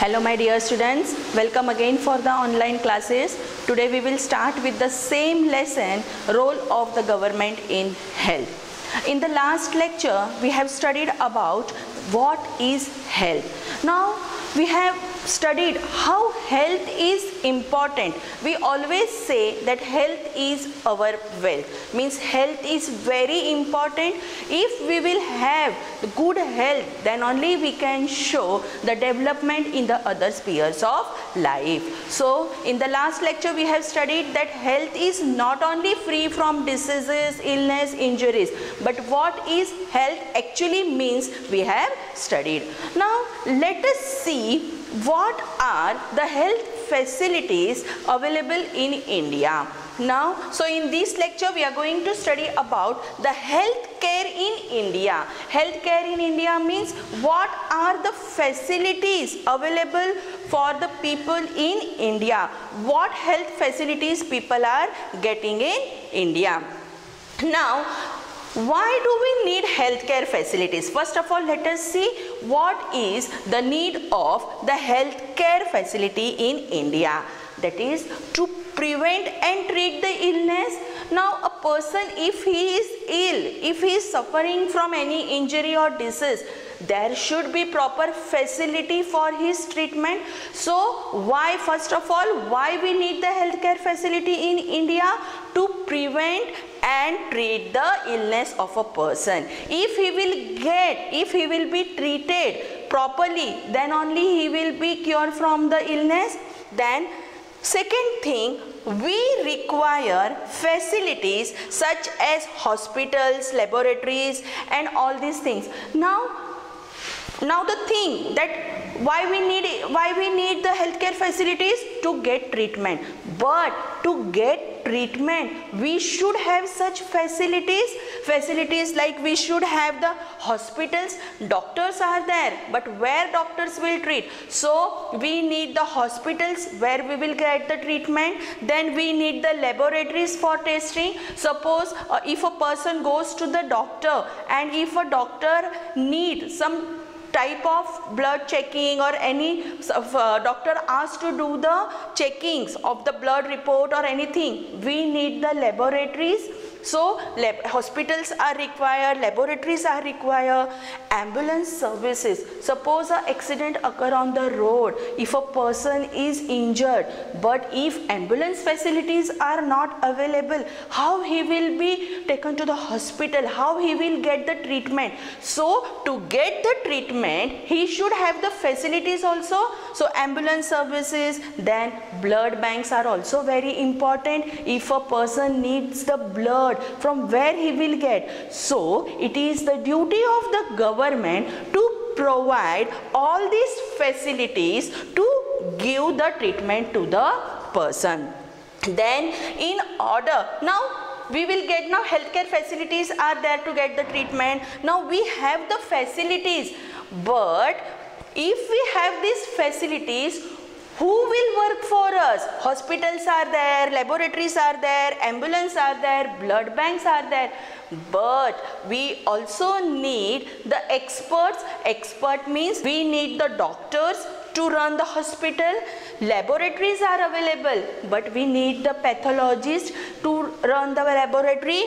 Hello my dear students, welcome again for the online classes. Today we will start with the same lesson, role of the government in health. In the last lecture, we have studied about what is health. Now we have studied how health is important. We always say that health is our wealth. Means health is very important. If we will have good health, then only we can show the development in the other spheres of life. So in the last lecture we have studied that health is not only free from diseases, illness, injuries, but what is health actually means we have studied. Now let us see what are the health facilities available in India. Now, so in this lecture we are going to study about the health care in India. Health care in India means what are the facilities available for the people in India. What health facilities people are getting in India. Now, why do we need healthcare facilities? First of all, let us see what is the need of the healthcare facility in India. That is to prevent and treat the illness. Now, a person if he is ill, if he is suffering from any injury or disease, there should be proper facility for his treatment. So, why first of all, why we need the healthcare facility in India? To prevent and treat the illness of a person. If he will get, if he will be treated properly, then only he will be cured from the illness. Then second thing, we require facilities such as hospitals, laboratories and all these things. Now now the thing that why we need why we need the healthcare facilities? To get treatment. But to get treatment we should have such facilities. Facilities like we should have the hospitals. Doctors are there but where doctors will treat? So we need the hospitals where we will get the treatment. Then we need the laboratories for testing. Suppose uh, if a person goes to the doctor and if a doctor need some type of blood checking or any uh, doctor asked to do the checkings of the blood report or anything we need the laboratories so hospitals are required, laboratories are required, ambulance services. Suppose an accident occur on the road, if a person is injured, but if ambulance facilities are not available, how he will be taken to the hospital, how he will get the treatment. So to get the treatment, he should have the facilities also. So ambulance services, then blood banks are also very important. If a person needs the blood from where he will get. So it is the duty of the government to provide all these facilities to give the treatment to the person. Then in order, now we will get now healthcare facilities are there to get the treatment. Now we have the facilities but if we have these facilities who will work for us? Hospitals are there, laboratories are there, ambulance are there, blood banks are there. But we also need the experts. Expert means we need the doctors to run the hospital. Laboratories are available, but we need the pathologist to run the laboratory.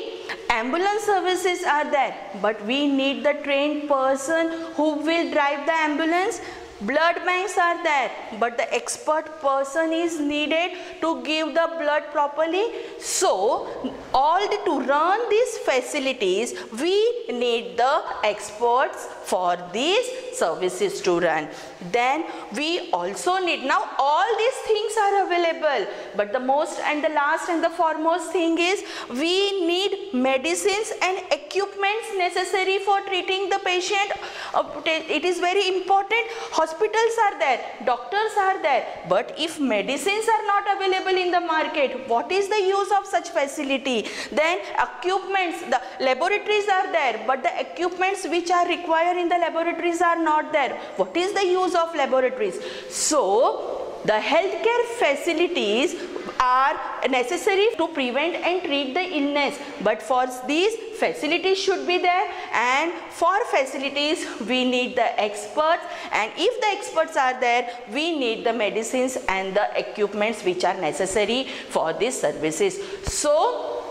Ambulance services are there, but we need the trained person who will drive the ambulance Blood banks are there, but the expert person is needed to give the blood properly. So, all the, to run these facilities, we need the experts for these services to run. Then we also need, now all these things are available, but the most and the last and the foremost thing is we need medicines and equipments necessary for treating the patient. Uh, it is very important hospitals are there, doctors are there, but if medicines are not available in the market, what is the use of such facility? Then equipments, the laboratories are there, but the equipments which are required in the laboratories are not there. What is the use of laboratories? So, the healthcare facilities are necessary to prevent and treat the illness but for these facilities should be there and for facilities we need the experts and if the experts are there we need the medicines and the equipments which are necessary for these services so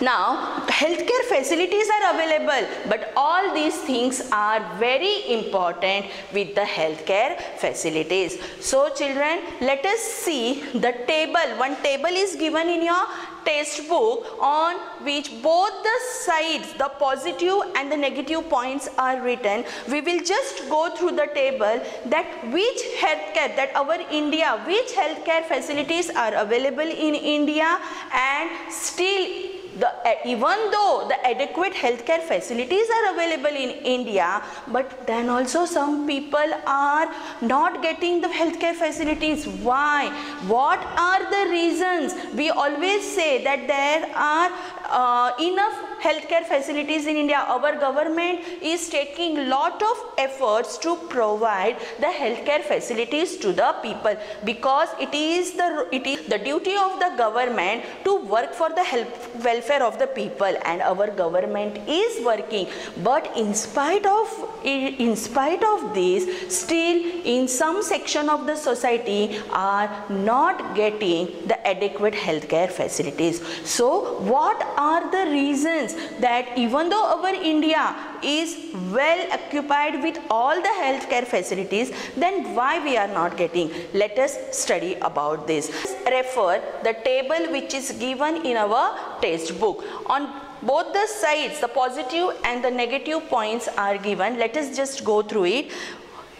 now, healthcare facilities are available, but all these things are very important with the healthcare facilities. So, children, let us see the table. One table is given in your textbook on which both the sides, the positive and the negative points are written. We will just go through the table that which healthcare, that our India, which healthcare facilities are available in India and still the, eh, even though the adequate healthcare facilities are available in India, but then also some people are not getting the healthcare facilities. Why? What are the reasons? We always say that there are uh, enough healthcare facilities in India. Our government is taking lot of efforts to provide the healthcare facilities to the people because it is the it is the duty of the government to work for the health welfare of the people and our government is working but in spite of in spite of this still in some section of the society are not getting the adequate healthcare facilities so what are the reasons that even though our India is well occupied with all the healthcare facilities, then why we are not getting? Let us study about this. Refer the table which is given in our textbook. On both the sides, the positive and the negative points are given. Let us just go through it.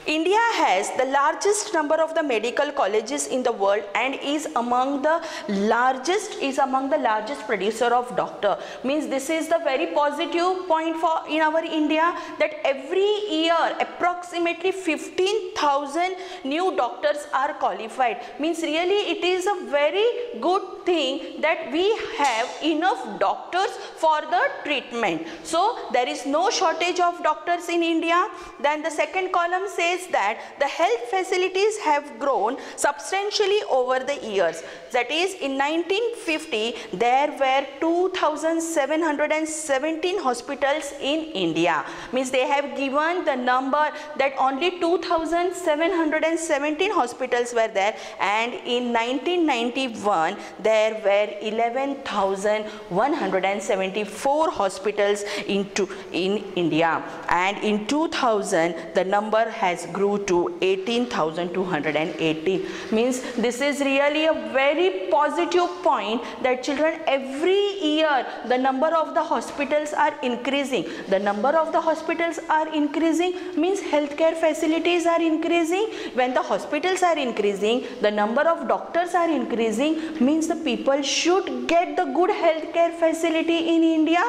India has the largest number of the medical colleges in the world and is among the largest is among the largest producer of doctor. Means this is the very positive point for in our India that every year approximately 15,000 new doctors are qualified. Means really it is a very good thing that we have enough doctors for the treatment. So there is no shortage of doctors in India. Then the second column says that the health facilities have grown substantially over the years. That is in 1950 there were 2717 hospitals in India. Means they have given the number that only 2717 hospitals were there and in 1991 there were 11,174 hospitals into in India and in 2000 the number has grew to 18,218 means this is really a very positive point that children every year the number of the hospitals are increasing. The number of the hospitals are increasing. Means healthcare facilities are increasing. When the hospitals are increasing the number of doctors are increasing. Means the people should get the good healthcare facility in India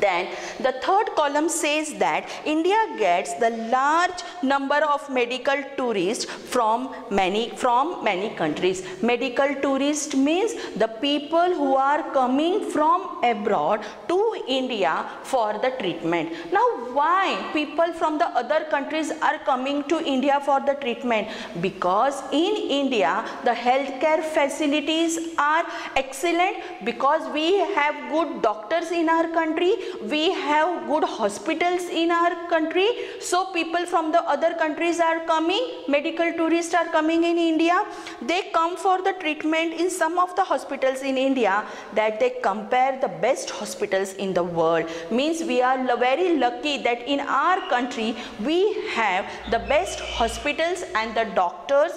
then the third column says that India gets the large number of medical tourists from many from many countries. Medical tourist means the people who are coming from abroad to India for the treatment. Now why people from the other countries are coming to India for the treatment? Because in India the healthcare facilities are excellent because we have good doctors in our country we have good hospitals in our country. So people from the other countries are coming. Medical tourists are coming in India. They come for the treatment in some of the hospitals in India that they compare the best hospitals in the world. Means we are very lucky that in our country we have the best hospitals and the doctors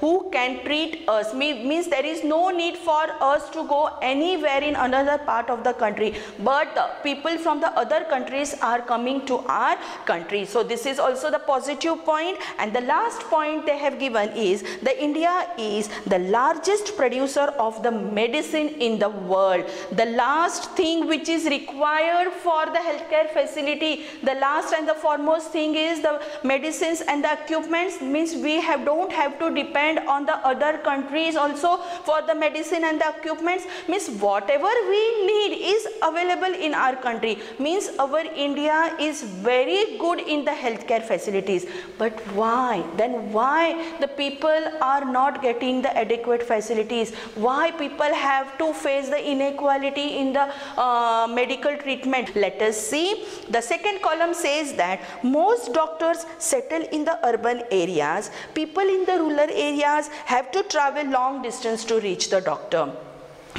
who can treat us. Means there is no need for us to go anywhere in another part of the country. But people from the other countries are coming to our country. So this is also the positive point point. and the last point they have given is the India is the largest producer of the medicine in the world. The last thing which is required for the healthcare facility, the last and the foremost thing is the medicines and the equipments means we have don't have to depend on the other countries also for the medicine and the equipments means whatever we need is available in our country country means our India is very good in the healthcare facilities. But why? Then why the people are not getting the adequate facilities? Why people have to face the inequality in the uh, medical treatment? Let us see. The second column says that most doctors settle in the urban areas. People in the rural areas have to travel long distance to reach the doctor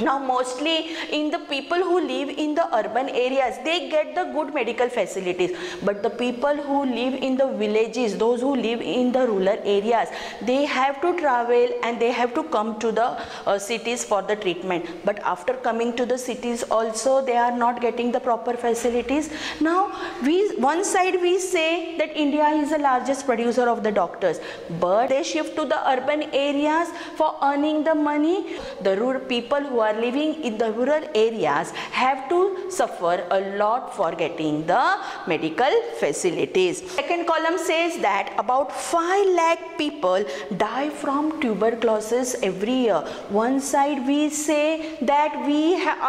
now mostly in the people who live in the urban areas they get the good medical facilities. But the people who live in the villages those who live in the rural areas they have to travel and they have to come to the uh, cities for the treatment. But after coming to the cities also they are not getting the proper facilities. Now we one side we say that india is the largest producer of the doctors. But they shift to the urban areas for earning the money. The rural people who are living in the rural areas have to suffer a lot for getting the medical facilities. Second column says that about 5 lakh people die from tuberculosis every year. One side we say that we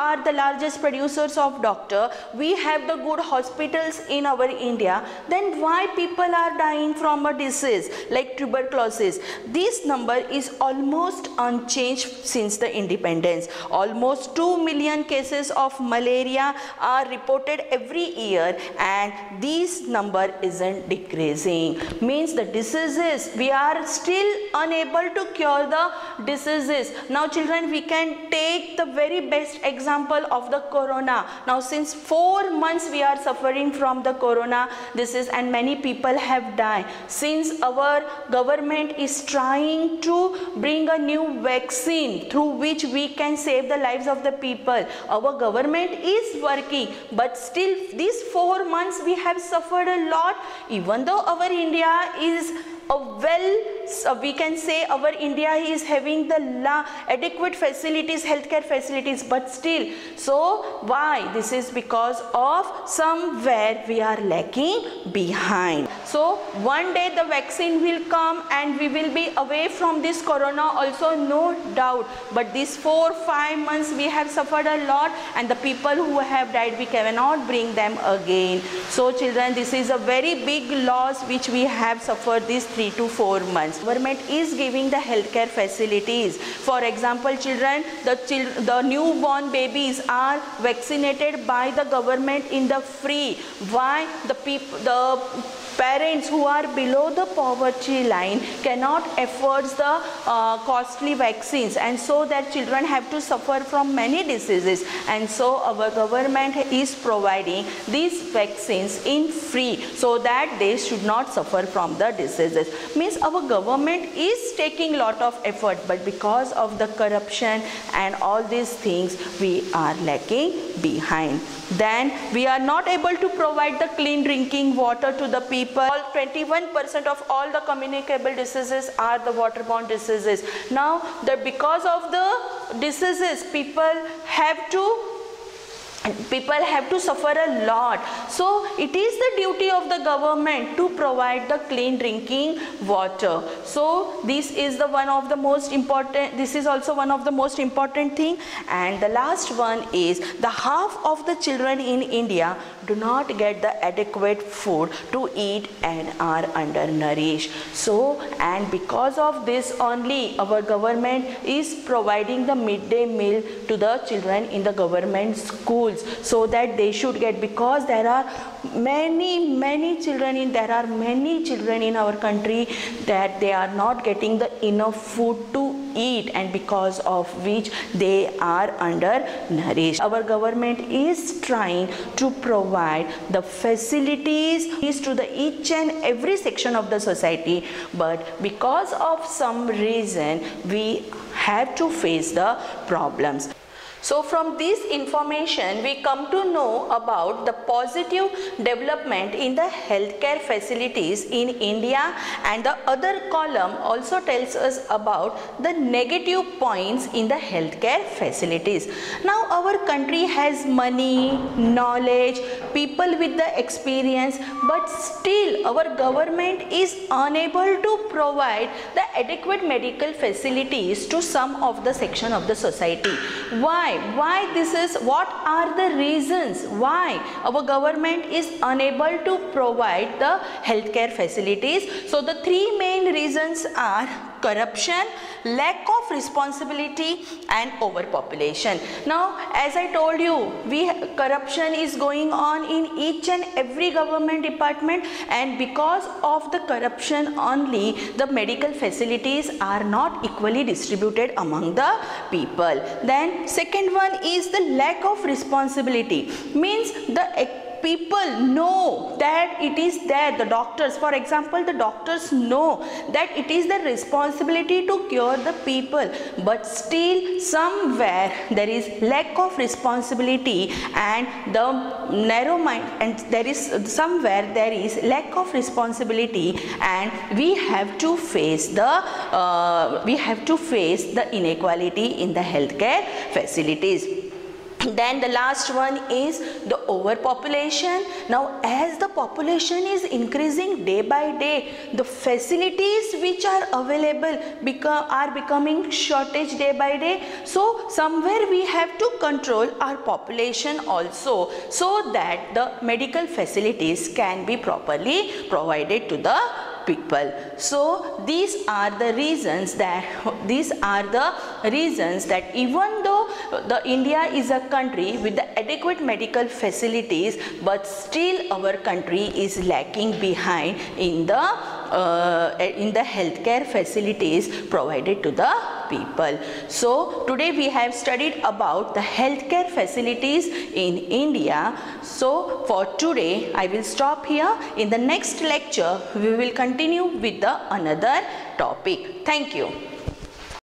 are the largest producers of doctor, we have the good hospitals in our India, then why people are dying from a disease like tuberculosis? This number is almost unchanged since the independence. Almost 2 million cases of malaria are reported every year and this number isn't decreasing. Means the diseases, we are still unable to cure the diseases. Now children, we can take the very best example of the corona. Now since 4 months we are suffering from the corona disease and many people have died. Since our government is trying to bring a new vaccine through which we can save the lives of the people. Our government is working but still these four months we have suffered a lot. Even though our India is a well uh, we can say our India is having the adequate facilities healthcare facilities but still so why? This is because of somewhere we are lacking behind so one day the vaccine will come and we will be away from this corona also no doubt but these four five months we have suffered a lot and the people who have died we cannot bring them again so children this is a very big loss which we have suffered these 3 to 4 months. Government is giving the healthcare facilities. For example, children, the, the newborn babies are vaccinated by the government in the free. Why? The people, the parents who are below the poverty line cannot afford the uh, costly vaccines. And so their children have to suffer from many diseases. And so our government is providing these vaccines in free so that they should not suffer from the diseases. Means our government is taking lot of effort but because of the corruption and all these things we are lacking behind. Then we are not able to provide the clean drinking water to the people 21% of all the communicable diseases are the waterborne diseases. Now that because of the diseases people have to people have to suffer a lot. So it is the duty of the government to provide the clean drinking water. So this is the one of the most important this is also one of the most important thing. And the last one is the half of the children in india do not get the adequate food to eat and are undernourished. So and because of this only our government is providing the midday meal to the children in the government schools schools so that they should get because there are many many children in there are many children in our country that they are not getting the enough food to eat and because of which they are undernourished. Our government is trying to provide the facilities to the each and every section of the society but because of some reason we have to face the problems. So from this information we come to know about the positive development in the healthcare facilities in India and the other column also tells us about the negative points in the healthcare facilities. Now our country has money, knowledge, people with the experience but still our government is unable to provide the adequate medical facilities to some of the section of the society. Why? Why? This is, what are the reasons why our government is unable to provide the healthcare facilities? So the three main reasons are corruption, lack of responsibility and overpopulation. Now as I told you, we corruption is going on in each and every government department and because of the corruption only the medical facilities are not equally distributed among the people. Then second one is the lack of responsibility means the people know that it is there. The doctors for example the doctors know that it is the responsibility to cure the people. But still somewhere there is lack of responsibility and the narrow mind and there is somewhere there is lack of responsibility and we have to face the uh, we have to face the inequality in the healthcare facilities then the last one is the overpopulation now as the population is increasing day by day the facilities which are available become are becoming shortage day by day so somewhere we have to control our population also so that the medical facilities can be properly provided to the people. So these are the reasons that these are the reasons that even though the India is a country with the adequate medical facilities but still our country is lacking behind in the uh, in the healthcare facilities provided to the people. So today we have studied about the healthcare facilities in India. So for today I will stop here. In the next lecture we will continue with the another topic. Thank you.